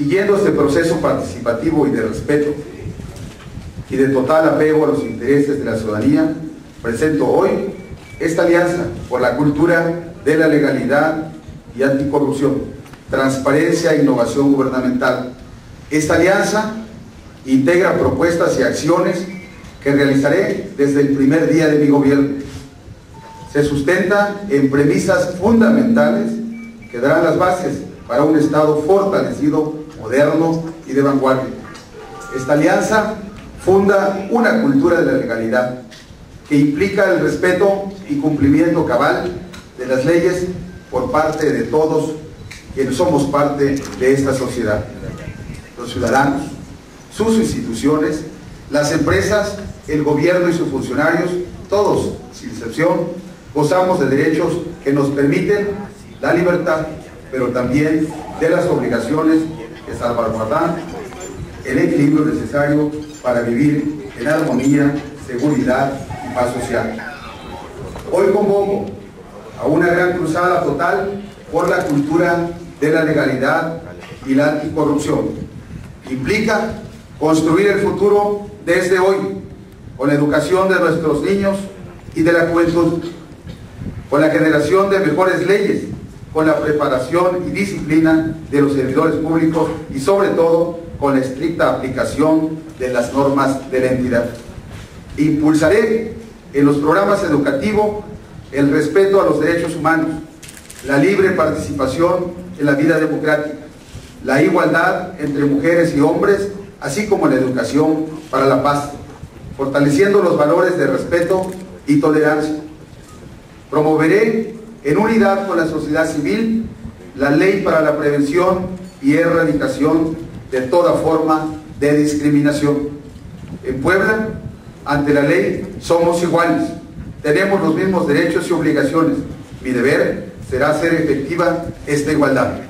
Siguiendo este proceso participativo y de respeto y de total apego a los intereses de la ciudadanía, presento hoy esta alianza por la cultura de la legalidad y anticorrupción, transparencia e innovación gubernamental. Esta alianza integra propuestas y acciones que realizaré desde el primer día de mi gobierno. Se sustenta en premisas fundamentales que darán las bases para un Estado fortalecido, moderno y de vanguardia. Esta alianza funda una cultura de la legalidad que implica el respeto y cumplimiento cabal de las leyes por parte de todos quienes somos parte de esta sociedad. Los ciudadanos, sus instituciones, las empresas, el gobierno y sus funcionarios, todos, sin excepción, gozamos de derechos que nos permiten la libertad, pero también de las obligaciones que salvaguardan el equilibrio necesario para vivir en armonía, seguridad y paz social. Hoy convoco a una gran cruzada total por la cultura de la legalidad y la anticorrupción. Implica construir el futuro desde hoy, con la educación de nuestros niños y de la juventud, con la generación de mejores leyes, con la preparación y disciplina de los servidores públicos y sobre todo con la estricta aplicación de las normas de la entidad. Impulsaré en los programas educativos el respeto a los derechos humanos, la libre participación en la vida democrática, la igualdad entre mujeres y hombres, así como la educación para la paz, fortaleciendo los valores de respeto y tolerancia. Promoveré en unidad con la sociedad civil la ley para la prevención y erradicación de toda forma de discriminación. En Puebla, ante la ley, somos iguales. Tenemos los mismos derechos y obligaciones. Mi deber será hacer efectiva esta igualdad.